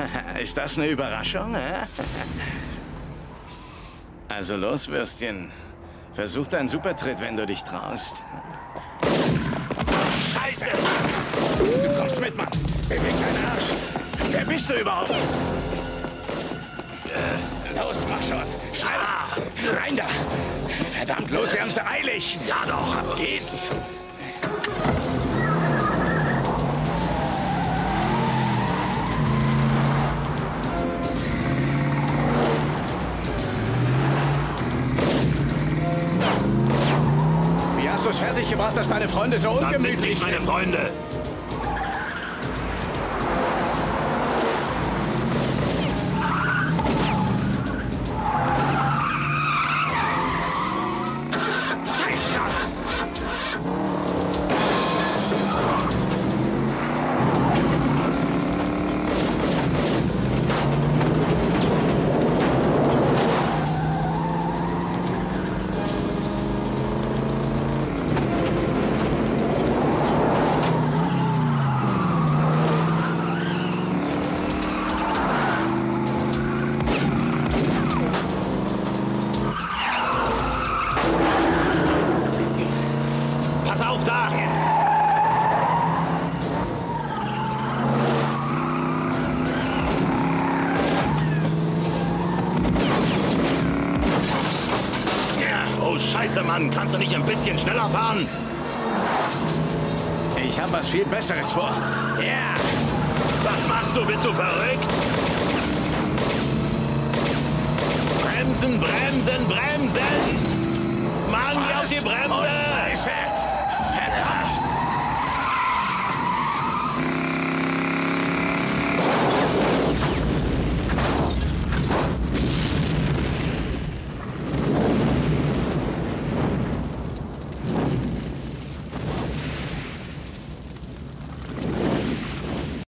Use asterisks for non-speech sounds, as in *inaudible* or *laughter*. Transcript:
*laughs* ist das eine Überraschung? Hä? Also los, Würstchen. Versuch deinen Supertritt, wenn du dich traust. Scheiße! Du kommst mit, Mann. Beweg deinen Arsch. Wer bist du überhaupt? Äh, los, mach schon. Schneller. Rein da. Verdammt, los, wir haben's eilig. Ja doch, ab geht's. Hast du es fertiggebracht, dass deine Freunde so Das sind ungemütlich nicht meine sind? Freunde. Auf da! Oh, scheiße, Mann. Kannst du nicht ein bisschen schneller fahren? Ich habe was viel Besseres vor. Ja! Was machst du? Bist du verrückt? Bremsen, bremsen, bremsen!